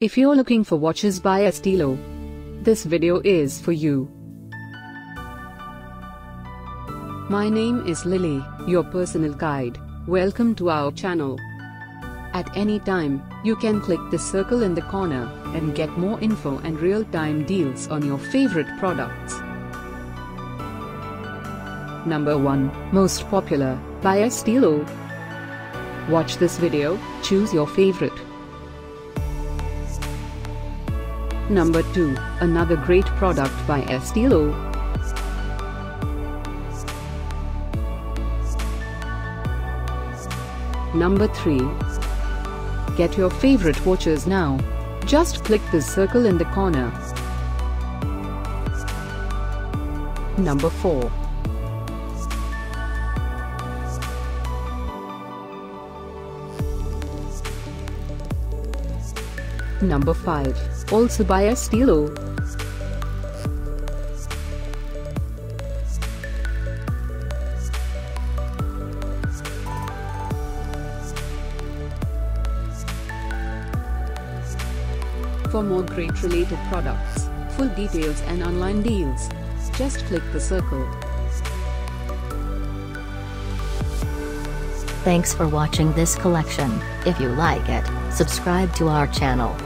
If you're looking for watches by Estilo, this video is for you. My name is Lily, your personal guide. Welcome to our channel. At any time, you can click the circle in the corner and get more info and real-time deals on your favorite products. Number 1, Most Popular, by Estilo. Watch this video, choose your favorite. Number 2, another great product by Estilo. Number 3. Get your favorite watches now. Just click the circle in the corner. Number 4. Number 5. Also by Estilo. For more great related products, full details and online deals, just click the circle. Thanks for watching this collection. If you like it, subscribe to our channel.